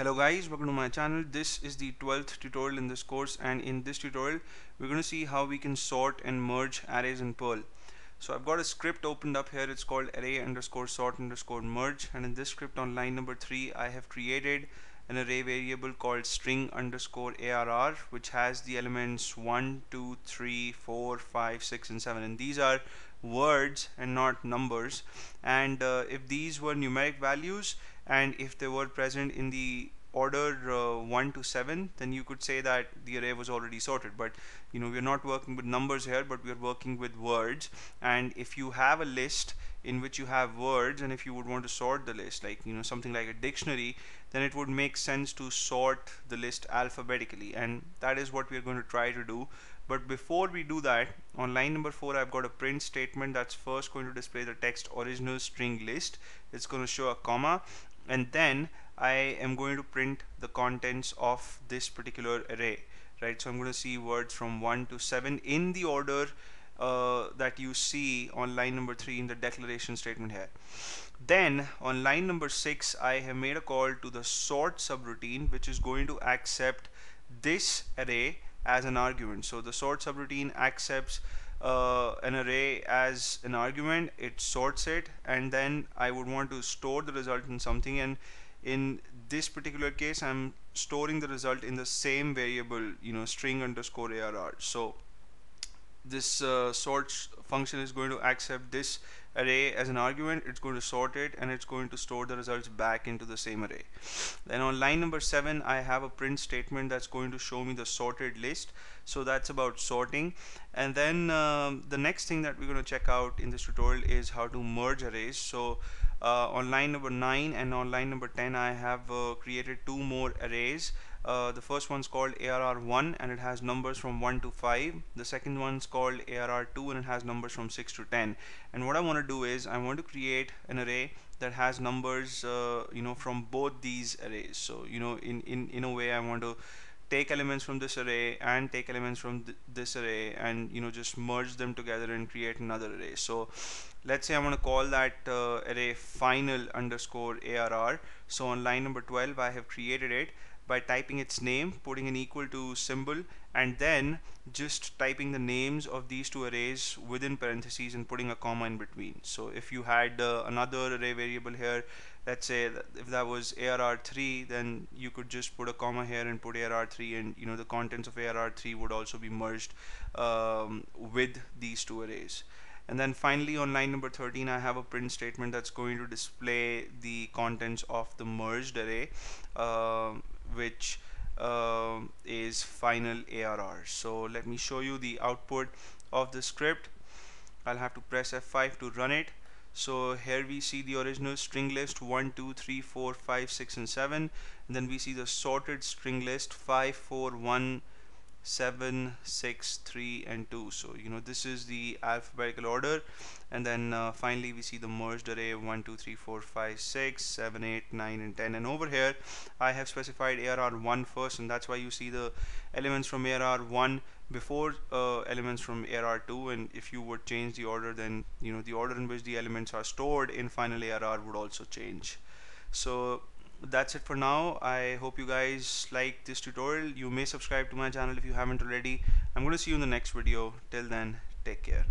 Hello guys, welcome to my channel. This is the 12th tutorial in this course and in this tutorial we're going to see how we can sort and merge arrays in Perl. So I've got a script opened up here, it's called array underscore sort underscore merge and in this script on line number 3 I have created an array variable called string underscore arr which has the elements 1, 2, 3, 4, 5, 6 and 7 and these are words and not numbers and uh, if these were numeric values and if they were present in the order uh, 1 to 7 then you could say that the array was already sorted. But you know we're not working with numbers here but we're working with words. And if you have a list in which you have words and if you would want to sort the list like you know something like a dictionary then it would make sense to sort the list alphabetically. And that is what we're going to try to do. But before we do that on line number 4 I've got a print statement that's first going to display the text original string list. It's going to show a comma and then I am going to print the contents of this particular array right? So I'm going to see words from 1 to 7 in the order uh, that you see on line number 3 in the declaration statement here. Then on line number 6 I have made a call to the sort subroutine which is going to accept this array as an argument. So the sort subroutine accepts uh, an array as an argument it sorts it and then I would want to store the result in something. And in this particular case I'm storing the result in the same variable you know string underscore arr so this uh, sorts function is going to accept this array as an argument it's going to sort it and it's going to store the results back into the same array. Then on line number 7 I have a print statement that's going to show me the sorted list. So that's about sorting. And then um, the next thing that we're going to check out in this tutorial is how to merge arrays. So uh, on line number 9 and on line number 10 I have uh, created two more arrays uh, the first one's called ARR1 and it has numbers from 1 to 5 the second one's called ARR2 and it has numbers from 6 to 10 and what I want to do is I want to create an array that has numbers uh, you know from both these arrays. So you know in in in a way I want to take elements from this array and take elements from th this array and you know just merge them together and create another array. So let's say I want to call that uh, array final underscore arr so on line number 12 I have created it by typing its name putting an equal to symbol and then just typing the names of these two arrays within parentheses and putting a comma in between. So if you had uh, another array variable here let's say that if that was ARR3 then you could just put a comma here and put ARR3 and you know the contents of ARR3 would also be merged um, with these two arrays. And then finally on line number 13 I have a print statement that's going to display the contents of the merged array. Uh, which uh, is final ARR so let me show you the output of the script. I'll have to press F5 to run it. So here we see the original string list 1 2 3 4 5 6 and 7 and then we see the sorted string list 5 4 1 7 6 3 and 2 so you know this is the alphabetical order. And then uh, finally we see the merged array 1 2 3 4 5 6 7 8 9 and 10 and over here I have specified ARR1 first and that's why you see the elements from ARR1 before uh, elements from ARR2 and if you would change the order then you know the order in which the elements are stored in final ARR would also change. So that's it for now. I hope you guys like this tutorial. You may subscribe to my channel if you haven't already. I'm going to see you in the next video. Till then take care